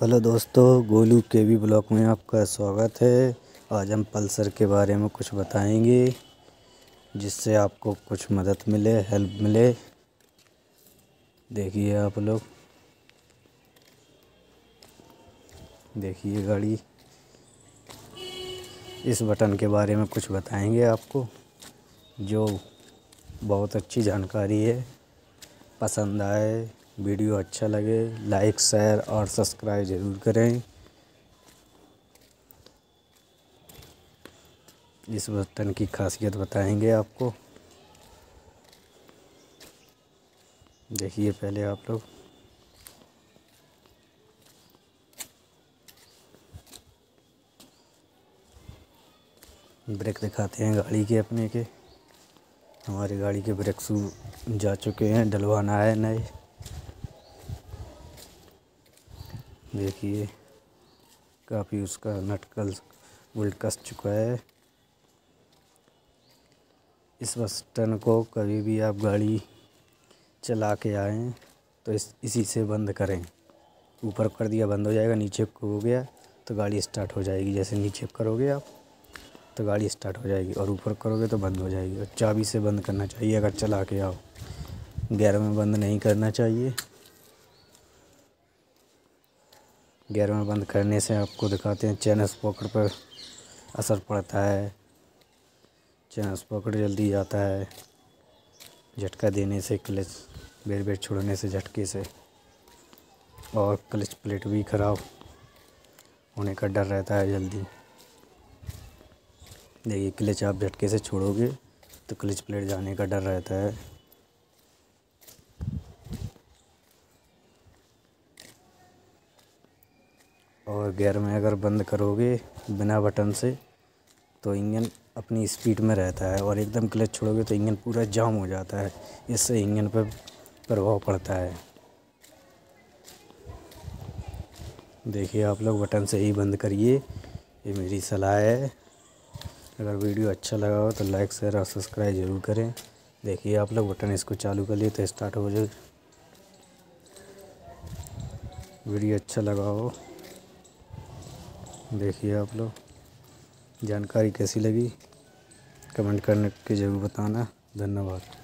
Hello दोस्तों, गोलू के V block में आपका स्वागत है। आज हम पल्सर के बारे में कुछ बताएँगे, जिससे आपको कुछ मदद मिले, हेल्प मिले। देखिए आप लोग। देखिए गाड़ी। इस बटन के बारे में कुछ बताएँगे आपको, जो बहुत अच्छी जानकारी है, पसंद आए। वीडियो अच्छा लगे लाइक शेयर और सब्सक्राइब ज़रूर करें। इस बर्तन की खासियत बताएँगे आपको। देखिए पहले आप लोग। ब्रेक दिखाते हैं गाड़ी के अपने के। हमारी गाड़ी के ब्रेक शू जा चुके हैं, डलवाना है नए। देखिए, काफ़ी उसका नटकल उल्ट कस चुका है। इस बटन को कभी भी आप गाड़ी चला के आएँ तो इस, इसी से बंद करें। ऊपर कर दिया, बंद हो जाएगा, नीचे हो गया तो गाड़ी स्टार्ट हो जाएगी। जैसे नीचे करोगे आप तो गाड़ी स्टार्ट हो जाएगी, और ऊपर करोगे तो बंद हो जाएगी। और चाबी से बंद करना चाहिए, अगर चला के आओ। गैर में बंद नहीं करना चाहिए। में बंद करने से आपको दिखाते हैं, चैन स्पॉकर पर असर पड़ता है। चैन स्पॉकर जल्दी जाता है, झटका देने से, क्लच, बेर बेर छोड़ने से, झटके से। और क्लच प्लेट भी ख़राब होने का डर रहता है जल्दी। देखिए, क्लच आप झटके से छोड़ोगे तो क्लच प्लेट जाने का डर रहता है। और गियर में अगर बंद करोगे बिना बटन से तो इंजन अपनी स्पीड में रहता है और एकदम क्लच छोड़ोगे तो इंजन पूरा जाम हो जाता है। इससे इंजन पर प्रभाव पड़ता है। देखिए, आप लोग बटन से ही बंद करिए, ये मेरी सलाह है। अगर वीडियो अच्छा लगा हो तो लाइक, शेयर और सब्सक्राइब ज़रूर करें। देखिए, आप लोग बटन इसको चालू कर लिए तो स्टार्ट हो जाए। वीडियो अच्छा लगा हो देखिए आप लोग। जानकारी कैसी लगी? कमेंट करने के ज़रूर बताना। धन्यवाद।